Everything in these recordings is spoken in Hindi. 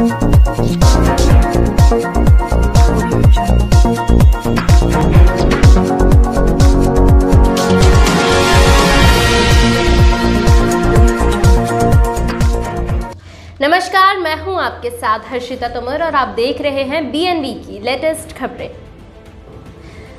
नमस्कार, मैं हूँ आपके साथ हर्षिता तोमर और आप देख रहे हैं बीएनबी की लेटेस्ट खबरें।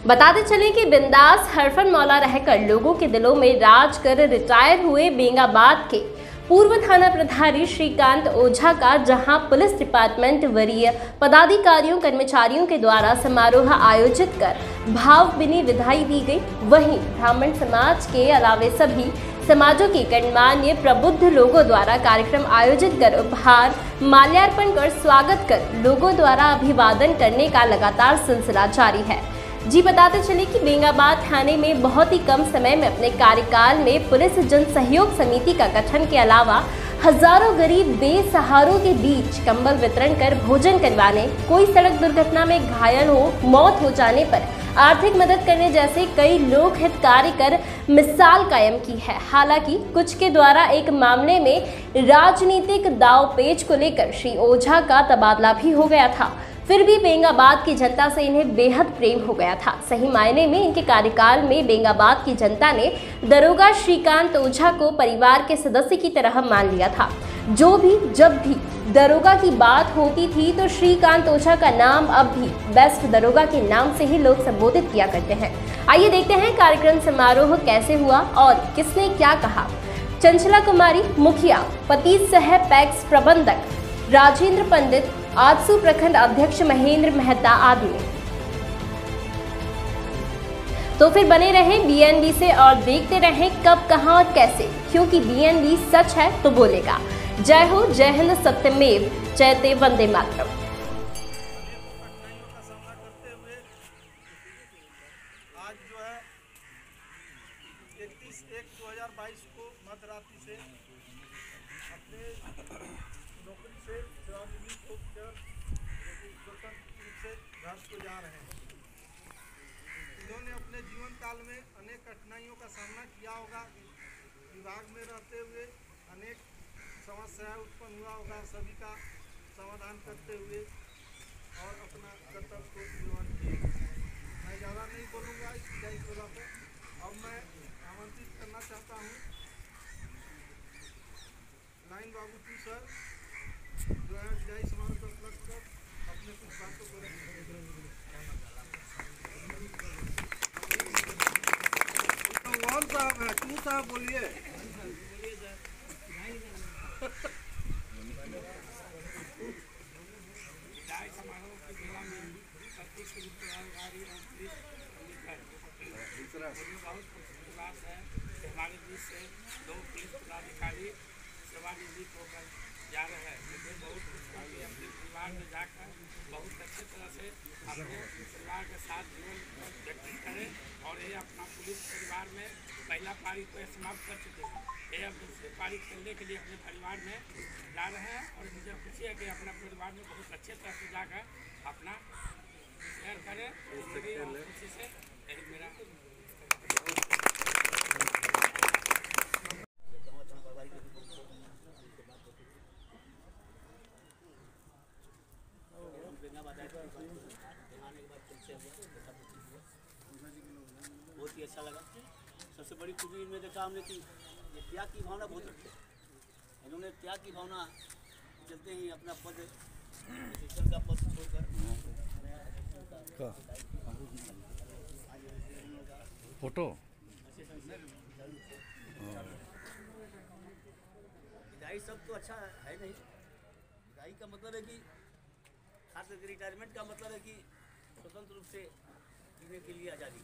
बताते चलें कि बिंदास हरफन मौला रहकर लोगों के दिलों में राज कर रिटायर हुए बेंगाबाद के पूर्व थाना प्रभारी श्रीकांत ओझा का, जहाँ पुलिस डिपार्टमेंट वरीय पदाधिकारियों, कर्मचारियों के द्वारा समारोह आयोजित कर भावभीनी विधाई दी गई। वहीं ब्राह्मण समाज के अलावे सभी समाजों के गणमान्य प्रबुद्ध लोगों द्वारा कार्यक्रम आयोजित कर उपहार, माल्यार्पण कर स्वागत कर लोगों द्वारा अभिवादन करने का लगातार सिलसिला जारी है। जी, बताते चले कि बेंगाबाद थाने में बहुत ही कम समय में अपने कार्यकाल में पुलिस जन सहयोग समिति का गठन के अलावा हज़ारों गरीब बेसहारों के बीच कंबल वितरण कर भोजन करवाने, कोई सड़क दुर्घटना में घायल हो, मौत हो जाने पर आर्थिक मदद करने जैसे कई लोक हित कार्य कर मिसाल कायम की है। हालाँकि कुछ के द्वारा एक मामले में राजनीतिक दाव पेच को लेकर श्री ओझा का तबादला भी हो गया था। फिर भी बेंगाबाद की जनता से इन्हें बेहद प्रेम हो गया था। सही मायने में इनके कार्यकाल में बेंगाबाद की जनता ने दरोगा श्रीकांत ओझा को परिवार के सदस्य की तरह मान लिया था। जो भी, जब भी दरोगा की बात होती थी तो श्रीकांत ओझा का नाम अब भी बेस्ट दरोगा के नाम से ही लोग संबोधित किया करते हैं। आइए देखते हैं कार्यक्रम समारोह कैसे हुआ और किसने क्या कहा। चंचला कुमारी, मुखिया, पति सह पैक्स प्रबंधक, राजेंद्र पंडित आजसू प्रखंड अध्यक्ष महेंद्र मेहता आदि तो फिर बने रहे बीएनबी से और देखते रहे कब, कहाँ और कैसे। क्योंकि बीएनबी सच है तो बोलेगा। जय हो, जय हिंद, सत्यमेव। जयते वंदे मातरम कठिनाइयों का सामना करते हुए आज जो है इकतीस एक दो हज़ार बाईस को मध्यरात्रि से अपने नौकरी से सेवानिवृत्त होकर स्वतंत्र रूप से घर को जा रहे हैं इन्होंने काल में अनेक कठिनाइयों का सामना किया होगा। विभाग में रहते हुए अनेक समस्याएँ उत्पन्न हुआ होगा। सभी का समाधान करते हुए और अपना कर्तव्य को निर्वहन किए मैं ज़्यादा नहीं बोलूँगा इस विदाई सभा पर अब मैं आमंत्रित करना चाहता हूँ। लाइन बाबू टू सर, जो है विदाई समारोह पर उपलब्ध कर अपने कुछ बातों को वन साहब है टू साहब बोलिए। है दो पुलिस पदाधिकारी सेवानिवृत्त होकर जा रहे हैं। मुझे बहुत अपने परिवार में जाकर बहुत अच्छे तरह से अपने परिवार के साथ जीवन व्यतीत करें और ये अपना पुलिस परिवार में पहला पारी को समाप्त कर चुके हैं। ये अब दूसरी पारी खेलने के लिए अपने परिवार में जा रहे हैं और मुझे खुशी है कि अपना परिवार में बहुत अच्छे तरह से जाकर अपना शेयर करें। खुशी से यही मेरा बड़ी खूबी इनमें देखा हमने कि ये त्याग की भावना बहुत रखी है। इन्होंने त्याग की भावना चलते ही अपना पद का पद छोड़कर फ़ोटो? विदाई सब तो अच्छा है नहीं। विदाई का मतलब है कि खास करके रिटायरमेंट का मतलब है कि स्वतंत्र रूप से जीने के लिए आज़ादी।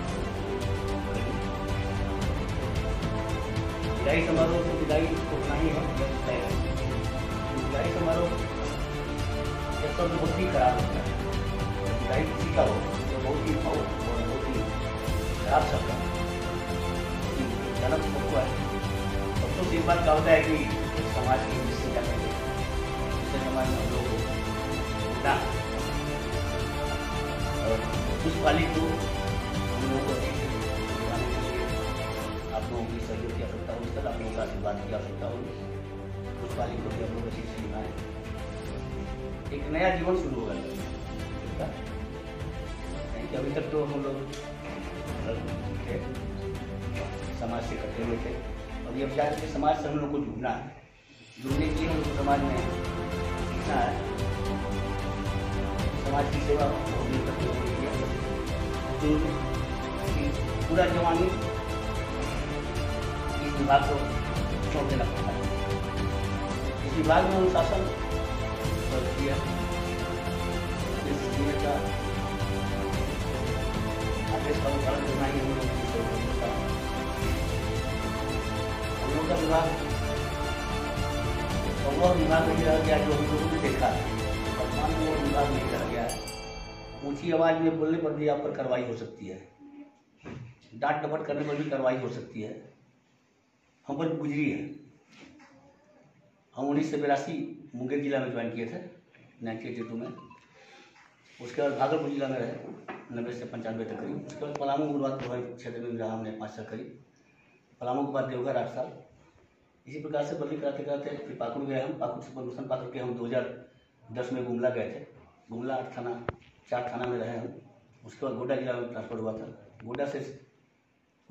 विदाई समारोह तो विदाई तो उतना ही है है। विदाई समारोह ये शब्द बहुत ही खराब होता है विदाई किसी का हो तो बहुत ही बहुत बहुत ही खराब सबका जन्म तो हुआ है। सबसे तो एक बात क्या होता है कि समाज की जिससे क्या करें दूसरे समाज में हम लोग ना और उस वाली को हम लोगों आप लोगों की सहयोग की आवश्यकता होगी सर आप लोगों का आशीर्वाद की आवश्यकता होगी उस वाली को भी हम लोग ठीक से बनाए एक नया जीवन शुरू होगा। नहीं अभी तक तो हम लोग समाज से कटे हुए थे और ये जाकर के समाज से हम लोग को जुड़ना है जुड़ने के लिए हम लोग समाज में सीखना है समाज की सेवा हम लोग पूरा जवानी विभाग को सौंप देना पड़ता है इस विभाग में अनुशासन किया। इस का विभाग नहीं रह गया, जो हम लोगों ने देखा वर्तमान में विभाग नहीं रह गया है। ऊँची आवाज़ में बोलने पर भी आप पर कार्रवाई हो सकती है। डांट डपट करने पर भी कार्रवाई हो सकती है। हम पर गुजरी है। हम उन्नीस सौ बिरासी मुंगेर जिला में ज्वाइन किए थे, नाइनटीन एटी टू में। उसके बाद भागलपुर जिला में रहे, नब्बे से पंचानवे तक करीब उसके बाद पलामू गुरुवार प्रभावित क्षेत्र में रहा, हमने पाँच साल करीब पलामू के बाद देवघर आठ साल। इसी प्रकार से बदली कराते कराते फिर पाकुड़ गए हम। पाकुड़ से प्रदूषण पात्र के हम 2010 में गुमला गए थे। गुमला आठ थाना, चार थाना में रहे हम। उसके बाद गोड्डा जिला में ट्रांसफ़र हुआ था। गोड्डा से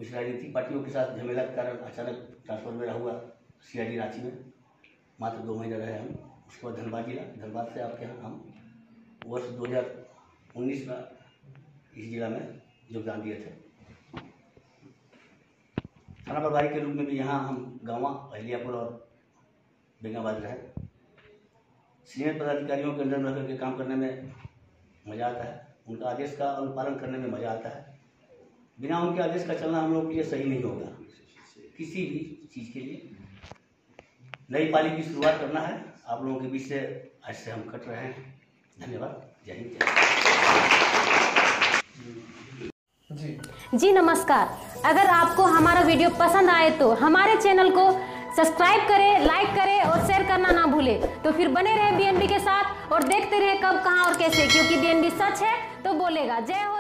कुछ राजनीतिक पार्टियों के साथ झमेला के कारण अचानक ट्रांसफ़र मेरा हुआ सी रांची में। मात्र दो महीने रहे हम। उसके बाद धनबाद जिला। धनबाद से आपके यहाँ हम वर्ष 2019 में इस जिला में योगदान दिए थे। थाना प्रभारी के रूप में भी यहाँ हम गाँव, अहलियापुर और बेंगाबाद रहे। सीनियर पदाधिकारियों के अंदर रह करके काम करने में मज़ा आता है। उनका आदेश का अनुपालन करने में मज़ा आता है। बिना उनके आदेश का चलना हम लोग के लिए सही नहीं होगा। किसी भी चीज़ के लिए। नई पाली की शुरुआत करना है। आप लोगों के बीच से आज से हम कट रहे हैं। धन्यवाद। जय हिंद जी। जी नमस्कार। अगर आपको हमारा वीडियो पसंद आए तो हमारे चैनल को सब्सक्राइब करें लाइक करें और शेयर करना ना भूलें। तो फिर बने रहे बीएनबी के साथ और देखते रहे कब कहाँ और कैसे क्योंकि बीएनबी सच है तो बोलेगा। जय हो